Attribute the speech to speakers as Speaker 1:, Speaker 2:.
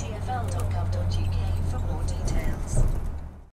Speaker 1: tfl.gov.